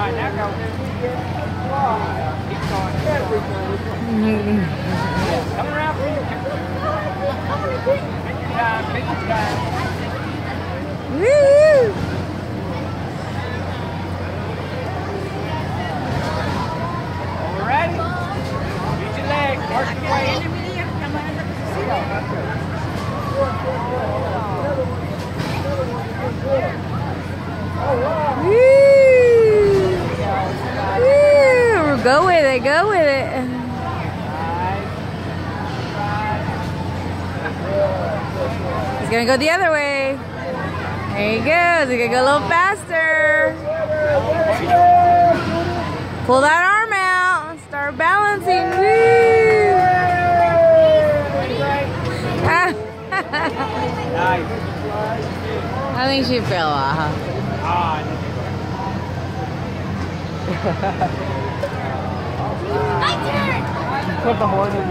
right, now. Keep. Come your Take your time, take your time. Woo! All ready? Use your leg, work your way. Woo! Woo! Go with it, go with it. He's gonna go the other way. There he goes. He's gonna go a little faster. Pull that arm out. Start balancing. I think she fell off. Ah, Put the horn in